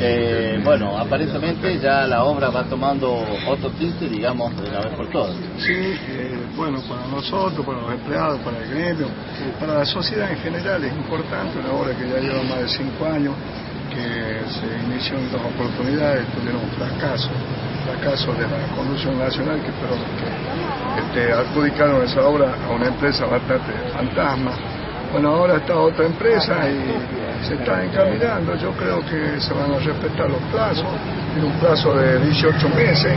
Eh, bueno, aparentemente ya la obra va tomando otro tinte, digamos, de una vez por todas. Sí, eh, bueno, para nosotros, para los empleados, para el gremio, para la sociedad en general es importante, una obra que ya lleva más de cinco años, que se inició en dos oportunidades, tuvieron un fracaso, fracaso de la conducción nacional que, pero, que este, adjudicaron esa obra a una empresa bastante fantasma. Bueno, ahora está otra empresa y se está encaminando, yo creo que se van a respetar los plazos, en un plazo de 18 meses,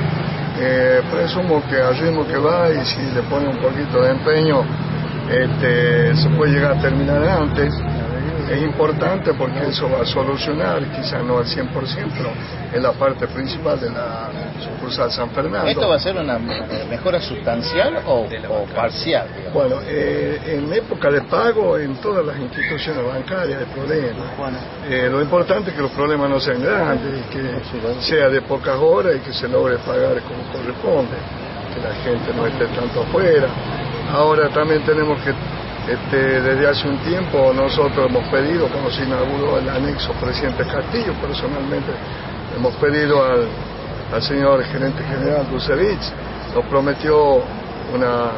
eh, presumo que al ritmo que va y si le pone un poquito de empeño, este, se puede llegar a terminar antes es importante porque eso va a solucionar, quizás no al 100%, pero es la parte principal de la sucursal San Fernando. ¿Esto va a ser una mejora sustancial o, parcial? Bueno, eh, en época de pago en todas las instituciones bancarias hay problemas. Eh, lo importante es que los problemas no sean grandes, que sea de pocas horas y que se logre pagar como corresponde, que la gente no esté tanto afuera. Ahora también tenemos que este, desde hace un tiempo nosotros hemos pedido, cuando se inauguró el anexo presidente Castillo, personalmente hemos pedido al, señor gerente general Dusevich, nos prometió una,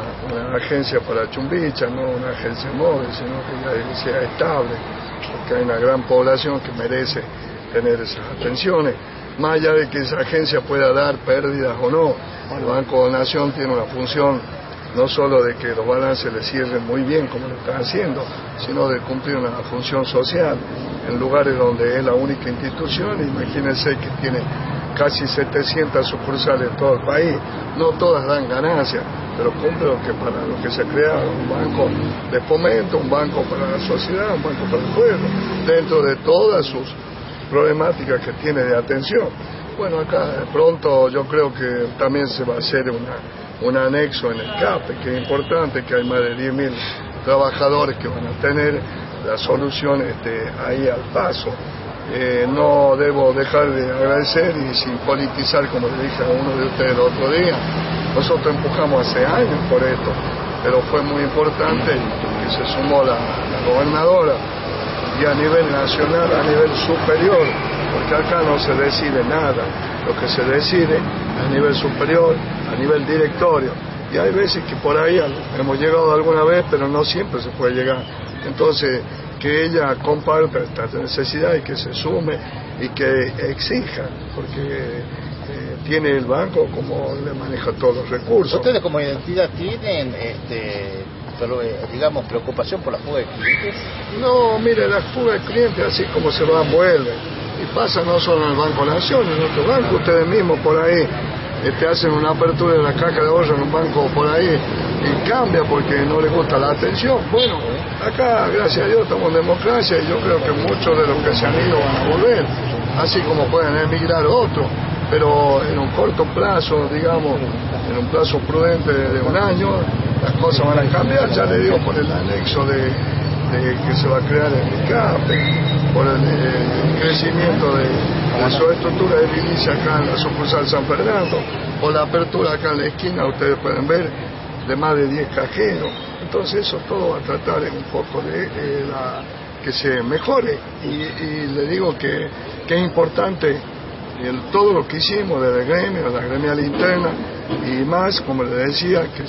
agencia para Chumbicha, no una agencia móvil, sino que sea estable, porque hay una gran población que merece tener esas atenciones. Más allá de que esa agencia pueda dar pérdidas o no, el Banco de Nación tiene una función no solo de que los balances le cierren muy bien como lo están haciendo, sino de cumplir una función social en lugares donde es la única institución. Imagínense que tiene casi 700 sucursales en todo el país, no todas dan ganancias, pero cumple lo que para lo que se crea un banco de fomento, un banco para la sociedad, un banco para el pueblo, dentro de todas sus problemáticas que tiene de atención. Bueno, acá pronto yo creo que también se va a hacer una un anexo en el CAPE, que es importante, que hay más de 10.000 trabajadores que van a tener la solución este, ahí al paso. Eh, no debo dejar de agradecer y sin politizar, como le dije a uno de ustedes el otro día, nosotros empujamos hace años por esto, pero fue muy importante que se sumó la gobernadora y a nivel nacional, a nivel superior, porque acá no se decide nada, lo que se decide a nivel superior, a nivel directorio. Y hay veces que por ahí hemos llegado alguna vez, pero no siempre se puede llegar. Entonces, que ella comparta esta necesidad y que se sume y que exija, porque eh, tiene el banco como le maneja todos los recursos. ¿Ustedes como identidad tienen, este, digamos, preocupación por la fuga de clientes? No, mire, la fuga de clientes así como se va, vuelve y pasa no solo en el Banco Nación, en otro banco, ustedes mismos por ahí este, hacen una apertura de la caja de bolsa en un banco por ahí y cambia porque no les gusta la atención. Bueno, acá, gracias a Dios, estamos en democracia y yo creo que muchos de los que se han ido van a volver, así como pueden emigrar otros, pero en un corto plazo, digamos, en un plazo prudente de un año, las cosas van a cambiar, ya le digo por el anexo de que se va a crear el CAP, por el, crecimiento de la estructura de inicia acá en la sucursal San Fernando, o la apertura acá en la esquina, ustedes pueden ver, de más de 10 cajeros. Entonces eso todo va a tratar un poco de la, que se mejore. Y, le digo que, que es importante el, todo lo que hicimos desde el gremio, la gremial interna y más, como le decía, que,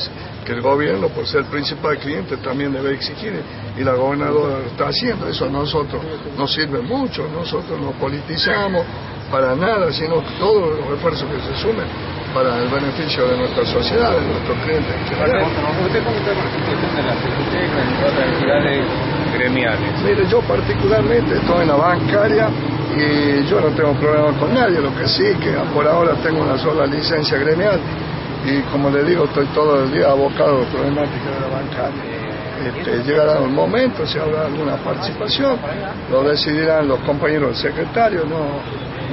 que el gobierno, por ser el principal cliente, también debe exigir y la gobernadora lo está haciendo. Eso a nosotros nos sirve mucho, nosotros no politizamos para nada, sino todos los esfuerzos que se sumen para el beneficio de nuestra sociedad, de nuestros clientes. ¿Usted cómo está las entidades gremiales? Mire, yo particularmente estoy en la bancaria y yo no tengo problemas con nadie, lo que sí, que por ahora tengo una sola licencia gremial y como le digo, estoy todo el día abocado a la problemática de la bancaria. Este, llegará un momento, si habrá alguna participación, lo decidirán los compañeros del secretario, no,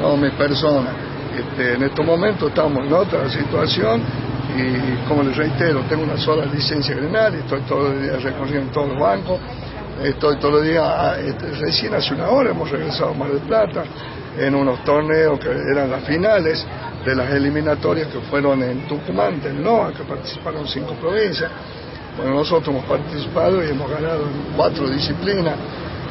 no mi persona. Este, en estos momentos estamos en otra situación y como les reitero, tengo una sola licencia gremial y estoy todo el día recorriendo todos los bancos Estoy todos los días, ah, este, recién hace una hora hemos regresado a Mar del Plata en unos torneos que eran las finales de las eliminatorias que fueron en Tucumán, del NOA, que participaron cinco provincias. Bueno, nosotros hemos participado y hemos ganado en cuatro disciplinas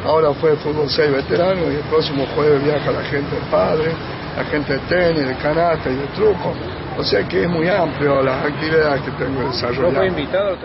ahora fue fútbol 6 veterano y el próximo jueves viaja la gente de padre, la gente de tenis, de canasta y de truco. O sea que es muy amplio las actividades que tengo desarrollado. ¿No fue invitado?